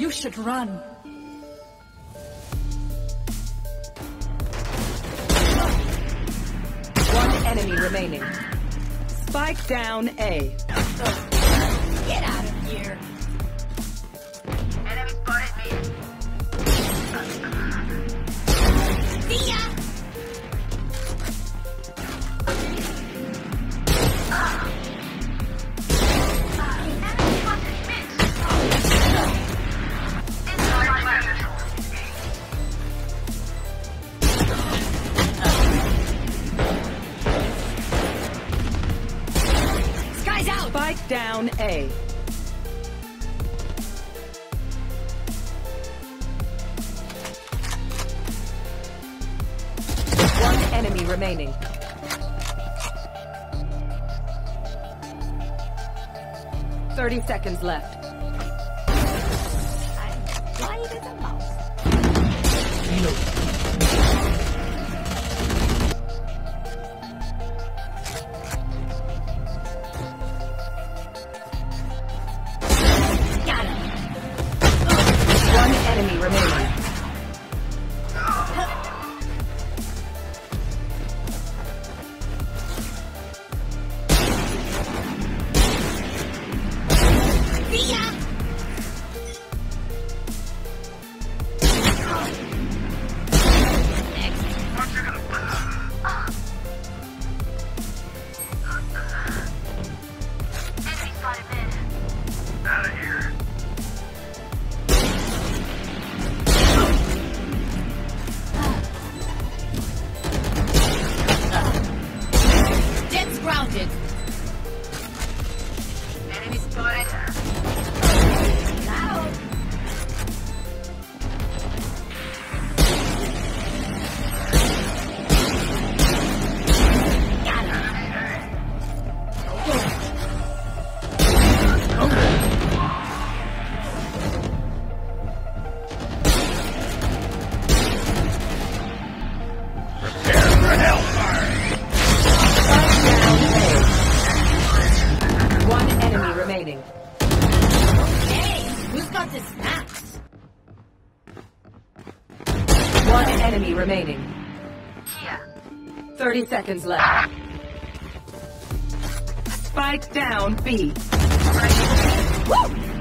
You should run. One enemy remaining. Spike down A. Get out of here. Down A. One enemy remaining. Thirty seconds left. Blind as a mouse. sicher? One enemy remaining. Here. Thirty seconds left. Spike down B. Woo!